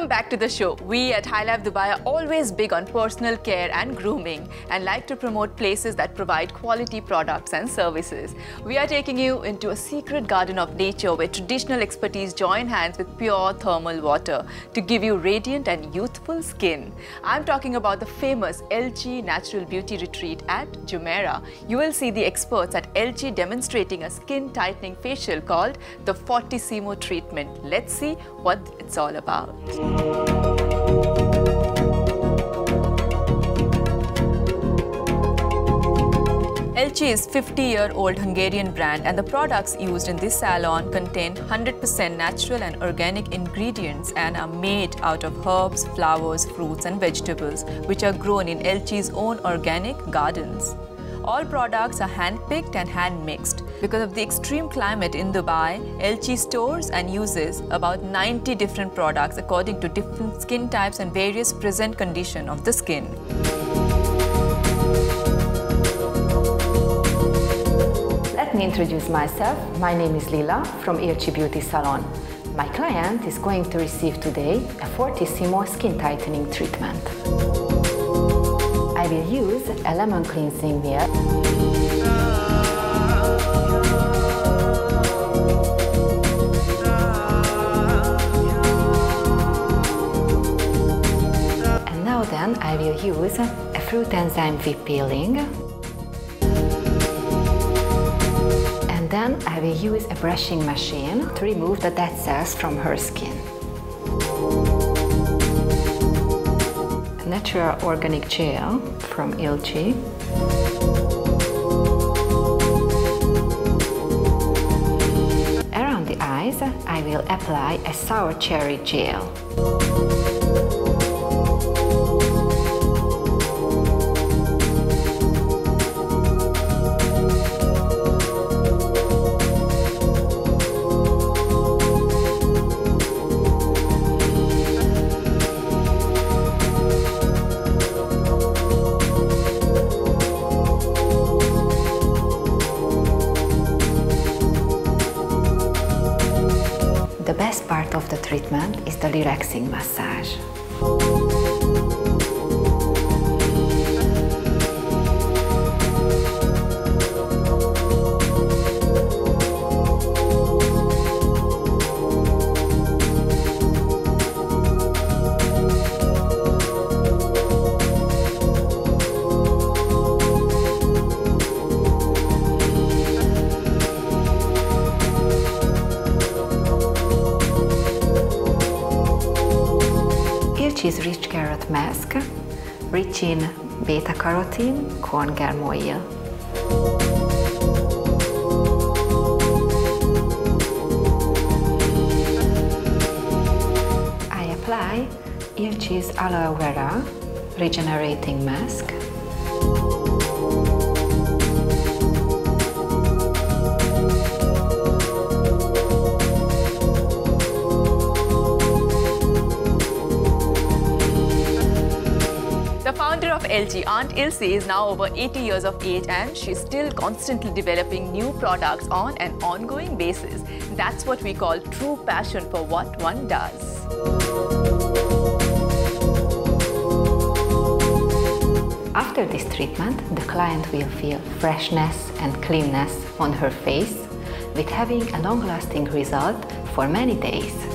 Welcome back to the show. We at High Life Dubai are always big on personal care and grooming and like to promote places that provide quality products and services. We are taking you into a secret garden of nature where traditional expertise join hands with pure thermal water to give you radiant and youthful skin. I'm talking about the famous Ilcsi Natural Beauty Retreat at Jumeirah. You will see the experts at Ilcsi demonstrating a skin tightening facial called the Fortissimo treatment. Let's see what it's all about. Ilcsi is 50-year-old Hungarian brand and the products used in this salon contain 100% natural and organic ingredients and are made out of herbs, flowers, fruits and vegetables which are grown in Ilcsi's own organic gardens. All products are hand-picked and hand-mixed. Because of the extreme climate in Dubai, Ilcsi stores and uses about 90 different products according to different skin types and various present condition of the skin. Let me introduce myself. My name is Lila from Ilcsi Beauty Salon. My client is going to receive today a Fortissimo skin tightening treatment. I will use a lemon cleansing mirror. Fruit enzyme V peeling. And then I will use a brushing machine to remove the dead cells from her skin. natural organic gel from Ilcsi. Around the eyes, I will apply a sour cherry gel. Treatment is the relaxing massage. Ilcsi's Rich Carrot Mask, rich in beta carotene, corn germ oil. I apply Ilcsi's aloe vera regenerating mask. Founder of Ilcsi, Aunt Ilse, is now over 80 years of age and she's still constantly developing new products on an ongoing basis. That's what we call true passion for what one does. After this treatment, the client will feel freshness and cleanness on her face with having a long-lasting result for many days.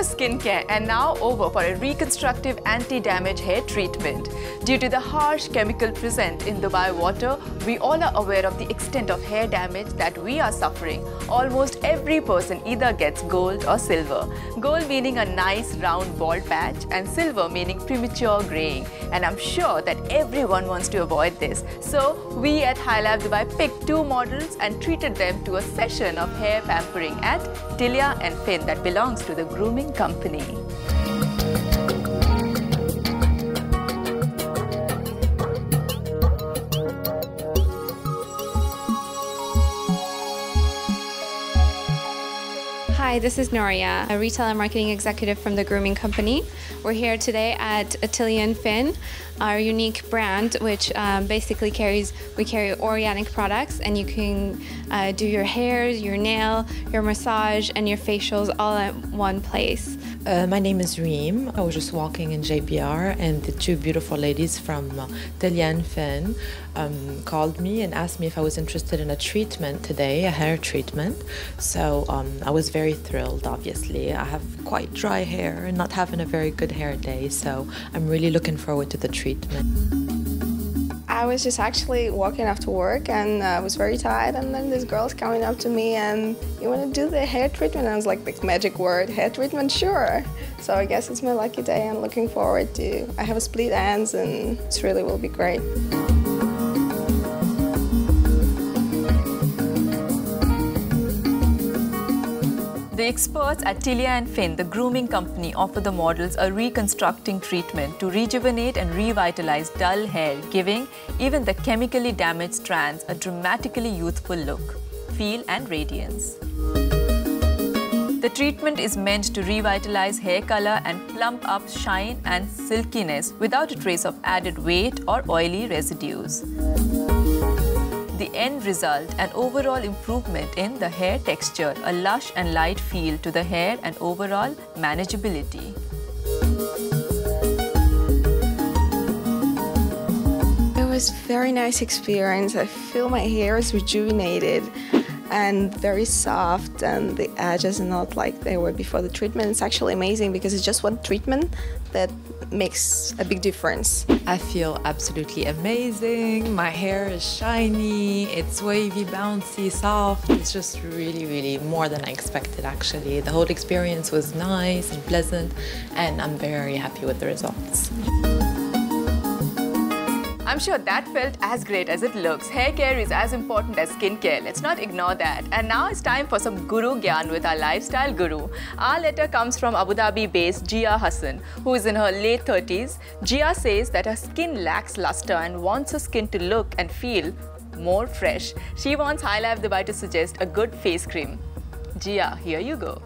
Was skincare and now over for a reconstructive anti-damage hair treatment. Due to the harsh chemical present in Dubai water, we all are aware of the extent of hair damage that we are suffering. Almost every person either gets gold or silver. Gold meaning a nice round bald patch and silver meaning premature graying. And I'm sure that everyone wants to avoid this. So we at High Life Dubai picked two models and treated them to a session of hair pampering at Tilia and Finn that belongs to the grooming company. Hi, this is Noria, a retail and marketing executive from the grooming company. We're here today at Atelier Finn, our unique brand, which um, basically carries, we carry organic products and you can uh, do your hair, your nail, your massage, and your facials all at one place. Uh, my name is Reem. I was just walking in JBR, and the two beautiful ladies from uh, Delian Fen um, called me and asked me if I was interested in a treatment today, a hair treatment. So um, I was very thrilled, obviously. I have quite dry hair and not having a very good hair day, so I'm really looking forward to the treatment. I was just actually walking after work and uh, I was very tired and then this girl's coming up to me and you want to do the hair treatment? And I was like, the magic word, hair treatment, sure. So I guess it's my lucky day. I'm looking forward to, I have split ends and it really will be great. Experts at Tilia and Finn, the grooming company, offer the models a reconstructing treatment to rejuvenate and revitalize dull hair, giving even the chemically damaged strands a dramatically youthful look, feel and radiance. The treatment is meant to revitalize hair color and plump up shine and silkiness without a trace of added weight or oily residues the end result, an overall improvement in the hair texture, a lush and light feel to the hair and overall manageability. It was very nice experience. I feel my hair is rejuvenated and very soft and the edges are not like they were before the treatment. It's actually amazing because it's just one treatment that makes a big difference. I feel absolutely amazing. My hair is shiny, it's wavy, bouncy, soft. It's just really, really more than I expected actually. The whole experience was nice and pleasant and I'm very happy with the results. I'm sure that felt as great as it looks. Hair care is as important as skincare. Let's not ignore that. And now it's time for some Guru Gyan with our lifestyle guru. Our letter comes from Abu Dhabi-based Jia Hassan, who is in her late 30s. Jia says that her skin lacks luster and wants her skin to look and feel more fresh. She wants High Life Dubai to suggest a good face cream. Jia, here you go.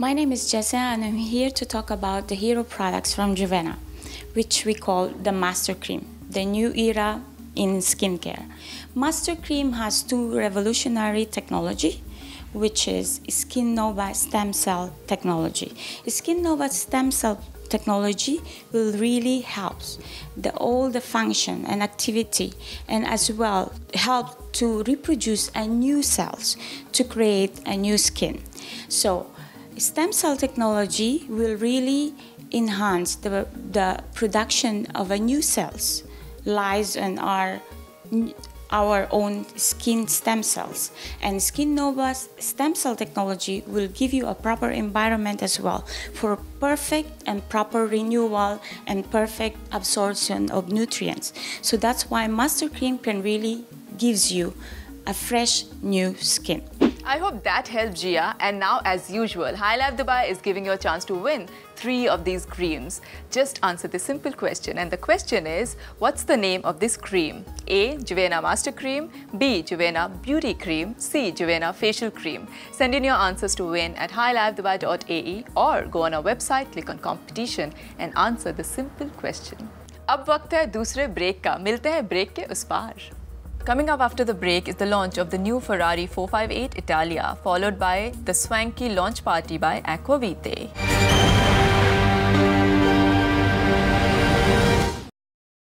My name is Jessa and I'm here to talk about the hero products from Juvena, which we call the Master Cream, the new era in skincare. Master Cream has two revolutionary technology, which is Skin Nova stem cell technology. Skin Nova stem cell technology will really help the all the function and activity and as well help to reproduce a new cells to create a new skin so stem cell technology will really enhance the, the production of a new cells lies in our our own skin stem cells. And skin Nova's stem cell technology will give you a proper environment as well for perfect and proper renewal and perfect absorption of nutrients. So that's why master cream can really gives you a fresh new skin I hope that helped Gia. And now, as usual, High Life Dubai is giving you a chance to win three of these creams. Just answer this simple question. And the question is, what's the name of this cream? A. Juvena Master Cream. B. Juvena Beauty Cream. C. Juvena Facial Cream. Send in your answers to win at highlifedubai.ae or go on our website, click on competition and answer the simple question. अब वक्त है दूसरे break का मिलते हैं break के उस पार Coming up after the break is the launch of the new Ferrari 458 Italia, followed by the swanky launch party by Aquavite.